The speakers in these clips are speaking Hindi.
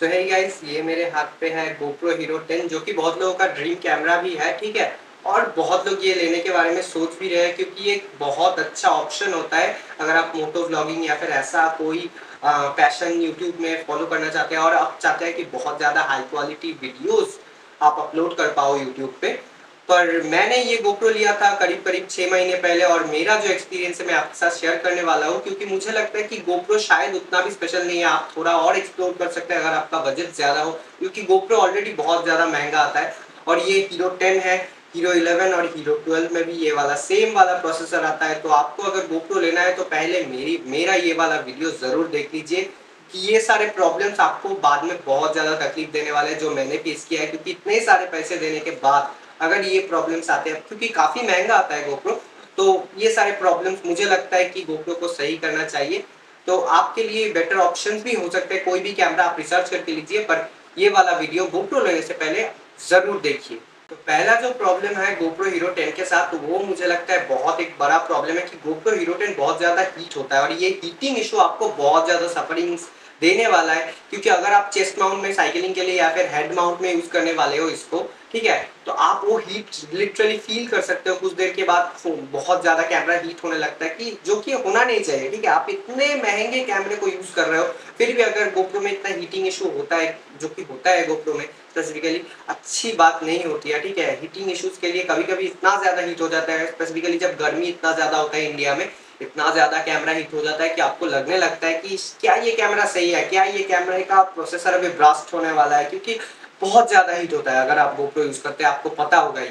सो है गाइस ये मेरे हाथ पे है GoPro Hero 10 जो कि बहुत लोगों का ड्रीम कैमरा भी है, ठीक है? और बहुत लोग ये लेने के बारे में सोच भी रहे हैं क्योंकि ये बहुत अच्छा ऑप्शन होता है। अगर आप मोटो व्लॉगिंग या फिर ऐसा कोई पैशन यूट्यूब में फॉलो करना चाहते हैं और आप चाहते हैं कि बहुत ज़्यादा हाई क्वालिटी वीडियोस आप अपलोड कर पाओ यूट्यूब पे पर मैंने ये गोप्रो लिया था करीब करीब छः महीने पहले और मेरा जो एक्सपीरियंस है, मैं आपके साथ शेयर करने वाला हूँ क्योंकि मुझे लगता है कि गोप्रो शायद उतना भी स्पेशल नहीं है। आप थोड़ा और एक्सप्लोर कर सकते हैं अगर आपका बजट ज़्यादा हो, क्योंकि गोप्रो ऑलरेडी बहुत ज़्यादा महँगा आता है और ये हीरो टेन है हीरो 11 और हीरो 12 में भी ये वाला सेम वाला प्रोसेसर आता है। तो आपको अगर गोप्रो लेना है तो पहले मेरी, मेरा ये वाला वीडियो ज़रूर देख लीजिए कि ये सारे प्रॉब्लम्स आपको बाद में बहुत ज़्यादा तकलीफ़ देने वाले हैं, जो मैंने फेस किया है, क्योंकि इतने सारे पैसे देने के बाद अगर ये प्रॉब्लम्स आते हैं, क्योंकि काफ़ी महँगा आता है गोप्रो तो ये सारे प्रॉब्लम्स मुझे लगता है कि गोप्रो को सही करना चाहिए। तो आपके लिए बेटर ऑप्शन भी हो सकते हैं, कोई भी कैमरा आप रिसर्च करके लीजिए, पर ये वाला वीडियो गोप्रो लेने से पहले ज़रूर देखिए। तो पहला जो प्रॉब्लम है गोप्रो हीरो 10 के साथ तो वो मुझे लगता है बहुत एक बड़ा प्रॉब्लम है कि गोप्रो हीरो 10 बहुत ज़्यादा हीट होता है और ये हीटिंग इशू आपको बहुत ज़्यादा सफरिंग्स देने वाला है, क्योंकि अगर आप चेस्ट माउंट में साइकिलिंग के लिए या फिर हेड माउंट में यूज़ करने वाले हो इसको, ठीक है? तो आप वो हीट लिटरली फील कर सकते हो कुछ देर के बाद बहुत ज़्यादा कैमरा हीट होने लगता है कि जो कि होना नहीं चाहिए, ठीक है? आप इतने महँगे कैमरे को यूज़ कर रहे हो, फिर भी अगर गोप्रो में इतना हीटिंग इशू होता है, जो कि होता है गोप्रो में स्पेसिफिकली अच्छी बात नहीं होती है, ठीक है? हीटिंग इश्यूज़ के लिए कभी कभी इतना ज़्यादा हीट हो जाता है स्पेसिफिकली जब गर्मी इतना ज़्यादा होता है इंडिया में इतना ज़्यादा कैमरा हीट हो जाता है कि आपको लगने लगता है कि क्या ये कैमरा सही है, क्या ये कैमरे का प्रोसेसर अभी ब्रास्ट होने वाला है? क्योंकि बहुत ज़्यादा हीट होता है, अगर आप गोप्रो यूज़ करते हैं, आपको पता होगा ये।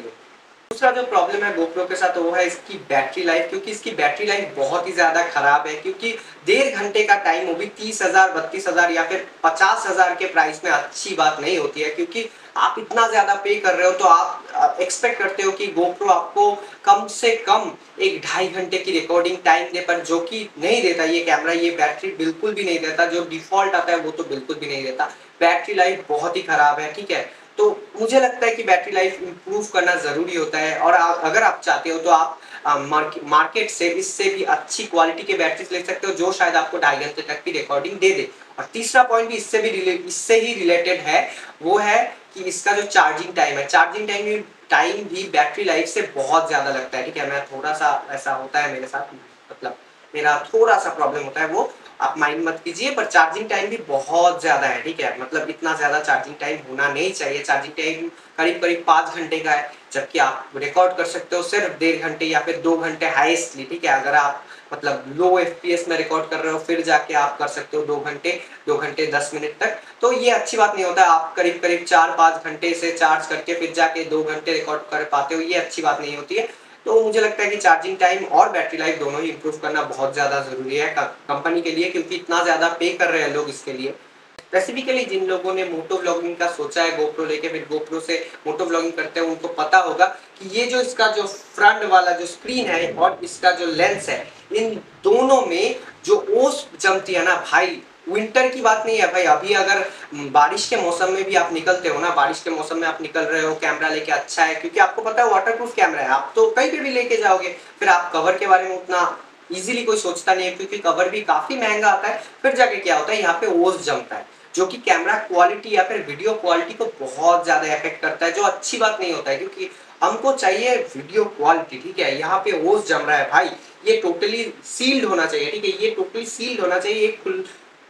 दूसरा जो प्रॉब्लम है गोप्रो के साथ, वो है इसकी बैटरी लाइफ क्योंकि इसकी बैटरी लाइफ बहुत ही ज़्यादा खराब है, क्योंकि डेढ़ घंटे का टाइम वो भी तीस हज़ार, बत्तीस हज़ार या फिर पचास हज़ार के प्राइस में अच्छी बात नहीं होती है, क्योंकि आप इतना ज़्यादा पे कर रहे हो तो आप एक्सपेक्ट करते हो कि गोप्रो आपको कम से कम एक ढाई घंटे की रिकॉर्डिंग टाइम दे पर जो कि नहीं देता ये कैमरा ये बैटरी बिल्कुल भी नहीं देता। जो डिफ़ॉल्ट आता है वो तो बिल्कुल भी नहीं देता। बैटरी लाइफ बहुत ही ख़राब है ठीक है? तो मुझे लगता है कि बैटरी लाइफ इम्प्रूव करना ज़रूरी होता है और आ, अगर आप चाहते हो तो आप मार्केट से इससे भी अच्छी क्वालिटी के बैटरीज ले सकते हो जो शायद आपको ढाई घंटे तक की रिकॉर्डिंग दे दे। और तीसरा पॉइंट भी इससे भी इससे ही रिलेटेड है वो है कि इसका जो चार्जिंग टाइम है चार्जिंग टाइम टाइम भी बैटरी लाइफ से बहुत ज़्यादा लगता है, ठीक है? मैं थोड़ा सा ऐसा होता है मेरे साथ मतलब मेरा थोड़ा सा प्रॉब्लम होता है, वो आप माइंड मत कीजिए, पर चार्जिंग टाइम भी बहुत ज़्यादा है, ठीक है? मतलब इतना ज़्यादा चार्जिंग टाइम होना नहीं चाहिए। चार्जिंग टाइम करीब करीब पाँच घंटे का है, जबकि आप रिकॉर्ड कर सकते हो सिर्फ़ डेढ़ घंटे या फिर दो घंटे हाइस्टली ठीक है? अगर आप मतलब लो एफपीएस में रिकॉर्ड कर रहे हो, फिर जाके आप कर सकते हो दो घंटे दो घंटे, दस मिनट तक। तो ये अच्छी बात नहीं होता, आप करीब करीब चार, पाँच घंटे से चार्ज करके फिर जाके दो घंटे रिकॉर्ड कर पाते हो, ये अच्छी बात नहीं होती है। तो मुझे लगता है कि चार्जिंग टाइम और बैटरी लाइफ दोनों ही इंप्रूव करना बहुत ज़्यादा ज़रूरी है कंपनी के लिए, क्योंकि इतना ज़्यादा पे कर रहे हैं लोग इसके लिए। स्पेसिफिकली जिन लोगों ने मोटो ब्लॉगिंग का सोचा है गोप्रो लेके, फिर गोप्रो से मोटो ब्लॉगिंग करते हैं, उनको पता होगा कि ये जो इसका जो फ्रंट वाला जो स्क्रीन है और इसका जो लेंस है इन दोनों में जो ओस जमती है ना, भाई विंटर की बात नहीं है भाई। अभी अगर बारिश के मौसम में भी आप निकलते हो ना, बारिश के मौसम में आप निकल रहे हो कैमरा लेके अच्छा है, क्योंकि आपको पता है वाटर प्रूफ कैमरा है। आप तो कहीं पे भी लेके जाओगे, फिर आप कवर के बारे में उतना इजीली कोई सोचता नहीं है, क्योंकि कवर भी काफ़ी महँगा आता है। फिर जाके क्या होता है, यहाँ पे ओस जमता है, जो कि कैमरा क्वालिटी या फिर वीडियो क्वालिटी को बहुत ज़्यादा इफ़ेक्ट करता है, जो अच्छी बात नहीं होता है, क्योंकि हमको चाहिए वीडियो क्वालिटी ठीक है? यहाँ पे ओस जम रहा है, भाई। ये टोटली सील्ड होना चाहिए, ठीक है? ये टोटली सील्ड होना चाहिए एक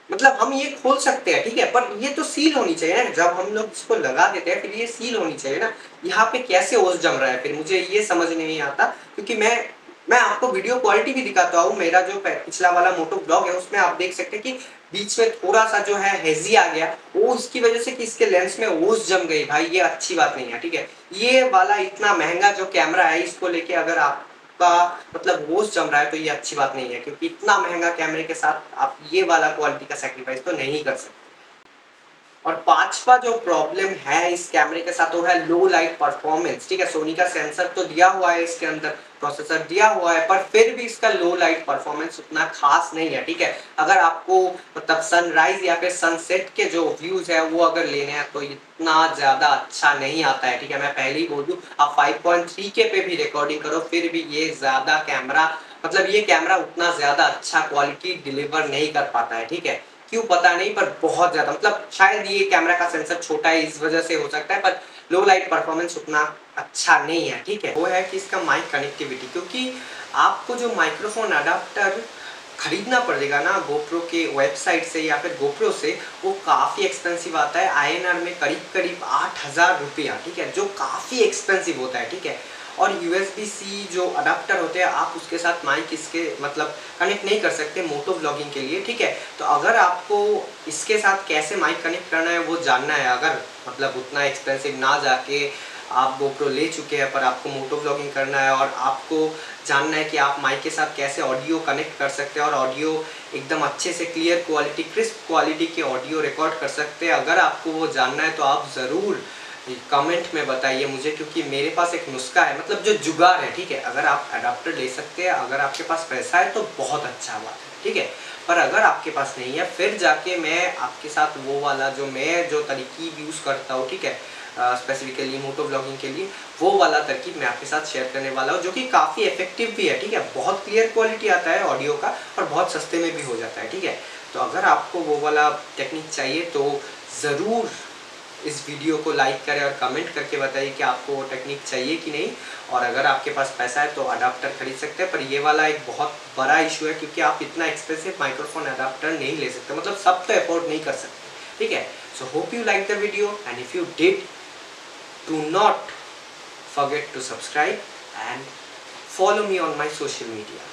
मतलब हम ये खोल सकते हैं, ठीक है? पर ये तो सील होनी चाहिए ना। जब हम लोग इसको लगा देते हैं, फिर ये सील होनी चाहिए ना। यहाँ पे कैसे ओस जम रहा है? फिर मुझे ये समझ नहीं आता, क्योंकि मैं मैं आपको वीडियो क्वालिटी भी दिखाता हूँ। मेरा जो पिछला वाला मोटो ब्लॉग है, उसमें आप देख सकते हैं कि बीच में थोड़ा सा जो है हेजी आ गया। वो उसकी वजह से कि इसके लेंस में ओस जम गई। भाई, ये अच्छी बात नहीं है, ठीक है? ये वाला इतना महँगा जो कैमरा है, इसको लेके अगर आप का मतलब होश जम रहा है तो ये अच्छी बात नहीं है, क्योंकि इतना महँगा कैमरे के साथ आप ये वाला क्वालिटी का सेक्रीफाइस तो नहीं कर सकते। और पांचवा जो प्रॉब्लम है इस कैमरे के साथ, वो है लो लाइट परफॉर्मेंस ठीक है सोनी का सेंसर तो दिया हुआ है इसके अंदर प्रोसेसर दिया हुआ है, पर फिर भी इसका लो लाइट परफॉर्मेंस उतना खास नहीं है, ठीक है? अगर आपको मतलब सनराइज या फिर सनसेट के जो व्यूज़ है, वो अगर लेने हैं तो इतना ज़्यादा अच्छा नहीं आता है, ठीक है? मैं पहले ही बोल दूँ, आप 5.3 के पे भी रिकॉर्डिंग करो, फिर भी ये ज़्यादा कैमरा मतलब ये कैमरा उतना ज़्यादा अच्छा क्वालिटी डिलीवर नहीं कर पाता है, ठीक है? क्यों पता नहीं, पर बहुत ज़्यादा। मतलब शायद ये कैमरा का सेंसर छोटा है, इस वजह से हो सकता है, पर लो लाइट परफॉर्मेंस उतना अच्छा नहीं है, ठीक है? वो है कि इसका माइक कनेक्टिविटी क्योंकि आपको जो माइक्रोफोन अडाप्टर खरीदना पड़ेगा ना गोप्रो के वेबसाइट से या फिर गोप्रो से, वो काफ़ी एक्सपेंसिव आता है। INR में करीब करीब आठ हज़ार रुपया, ठीक है? जो काफ़ी एक्सपेंसिव होता है, ठीक है? और यू सी जो अडाप्टर होते हैं, आप उसके साथ माइक इसके मतलब कनेक्ट नहीं कर सकते मोटो ब्लॉगिंग के लिए, ठीक है? तो अगर आपको इसके साथ कैसे माइक कनेक्ट करना है, वो जानना है, अगर मतलब उतना एक्सपेंसिव ना जाके आप गोप्रो ले चुके हैं, पर आपको मोटो ब्लॉगिंग करना है और आपको जानना है कि आप माइक के साथ कैसे ऑडियो कनेक्ट कर सकते हैं और ऑडियो एकदम अच्छे से क्लियर क्वालिटी क्रिस्प क्वालिटी के ऑडियो रिकॉर्ड कर सकते हैं, अगर आपको वो जानना है तो आप ज़रूर कमेंट में बताइए मुझे, क्योंकि मेरे पास एक नुस्खा है मतलब जो जुगाड़ है, ठीक है? अगर आप अडाप्टर ले सकते हैं, अगर आपके पास पैसा है तो बहुत अच्छा बात है, ठीक है? पर अगर आपके पास नहीं है, फिर जाके मैं आपके साथ वो वाला जो मैं जो तरीकी यूज़ करता हूँ, ठीक है? स्पेसिफिकली मोटो ब्लॉगिंग के लिए, वो वाला तरकीब मैं आपके साथ शेयर करने वाला हूँ, जो कि काफ़ी इफ़ेक्टिव भी है, ठीक है? बहुत क्लियर क्वालिटी आता है ऑडियो का और बहुत सस्ते में भी हो जाता है, ठीक है? तो अगर आपको वो वाला टेक्निक चाहिए तो ज़रूर इस वीडियो को लाइक करें और कमेंट करके बताइए कि आपको वो टेक्निक चाहिए कि नहीं। और अगर आपके पास पैसा है तो अडाप्टर खरीद सकते हैं, पर ये वाला एक बहुत बड़ा इशू है क्योंकि आप इतना एक्सपेंसिव माइक्रोफोन अडाप्टर नहीं ले सकते। मतलब सब तो अफोर्ड नहीं कर सकते, ठीक है? So hope you like the video and if you did to not forget to subscribe and follow me on my social media.